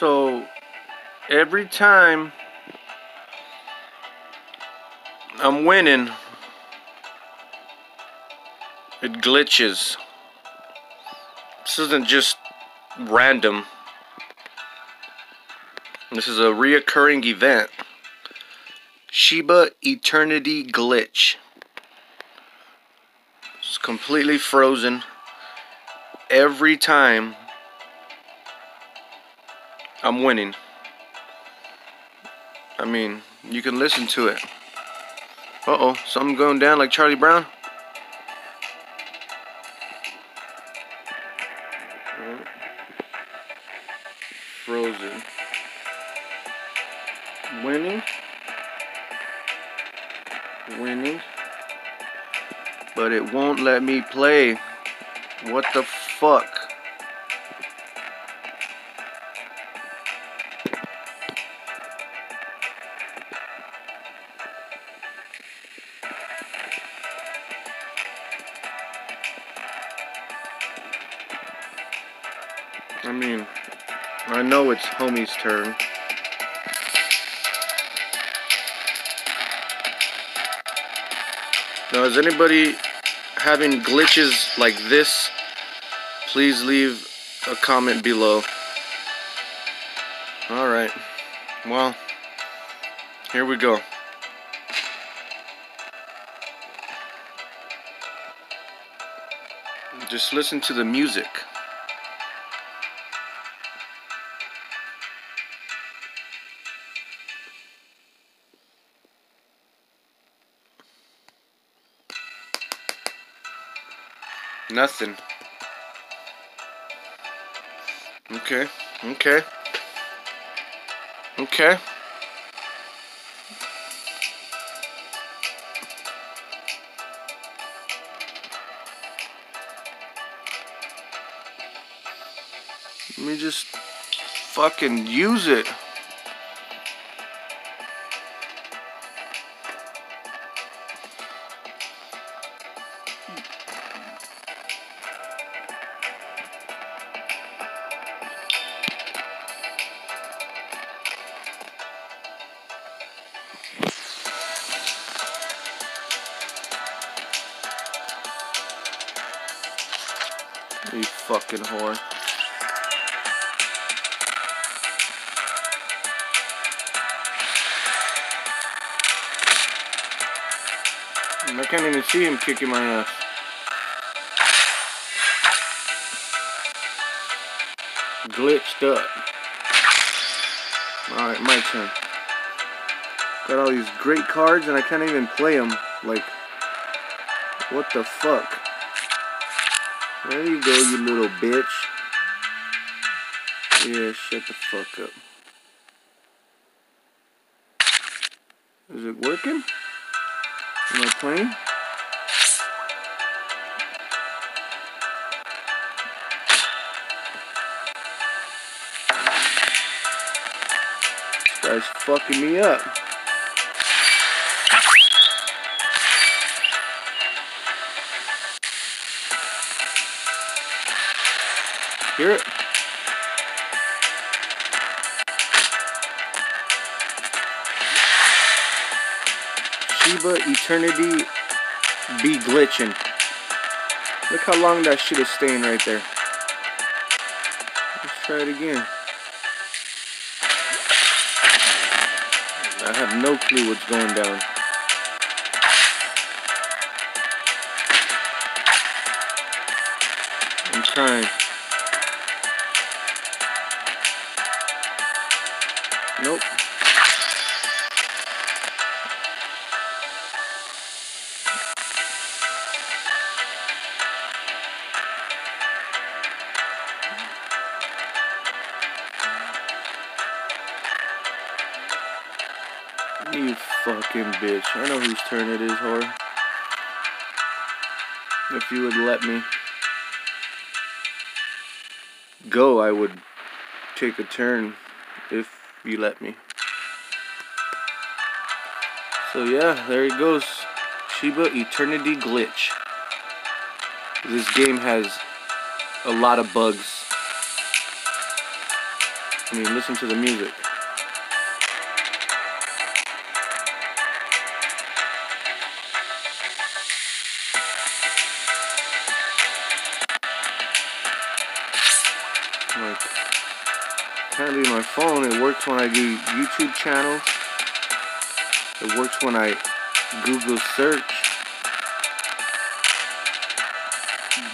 So every time I'm winning, it glitches. This isn't just random. This is a reoccurring event. Shiba Eternity Glitch. It's completely frozen every time I'm winning. I mean, you can listen to it. Uh-oh, something going down like Charlie Brown? Frozen. Winning. Winning. But it won't let me play. What the fuck? I mean, I know it's homie's turn. Now, is anybody having glitches like this? Please leave a comment below. Alright. Well, here we go. Just listen to the music. Nothing. Okay, okay. Okay. Let me just fucking use it. Fucking whore. I can't even see him kicking my ass. Glitched up. Alright, my turn. Got all these great cards and I can't even play them. Like, what the fuck? There you go, you little bitch. Yeah, shut the fuck up. Is it working? Am I playing? This guy's fucking me up. Hear it? Shiba Eternity be glitching. Look how long that shit is staying right there. Let's try it again. I have no clue what's going down. I'm trying. You fucking bitch. I know whose turn it is, whore. If you would let me go, I would take a turn if you let me. So yeah, there he goes. Shiba Eternity Glitch. This game has a lot of bugs. I mean, listen to the music. Can't leave my phone. It works when I do YouTube channels. It works when I Google search.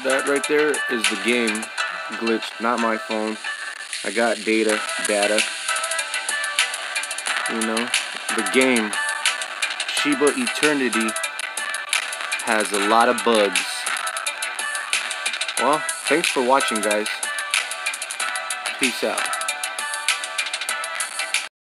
That right there is the game glitched, not my phone. I got data, data. You know, the game Shiba Eternity has a lot of bugs. Well, thanks for watching, guys. Peace out.